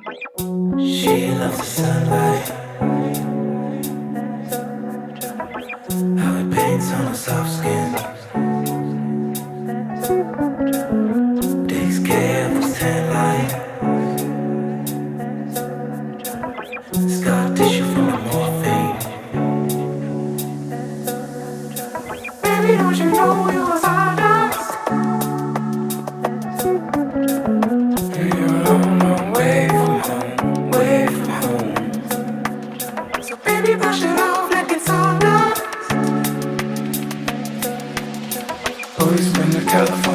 She loves the sunlight. How it paints on her soft skin. Takes care of his tan line. Scar tissue from the morphine. Baby, don't you know it was I? telephone.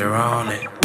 they're on it.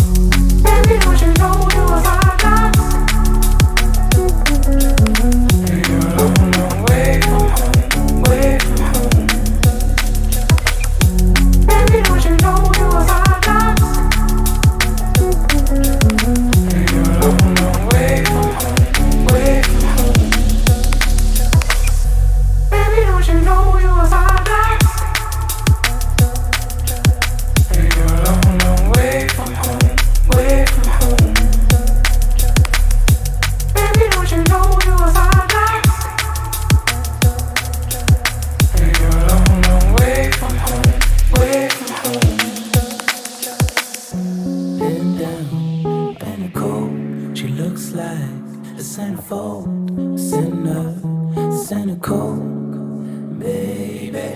She looks like a centerfold, sinner, cynical, baby.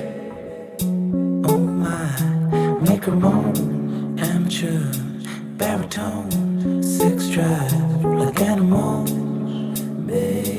Oh my, make her moan, amateur, baritone, sex drive like animal, baby.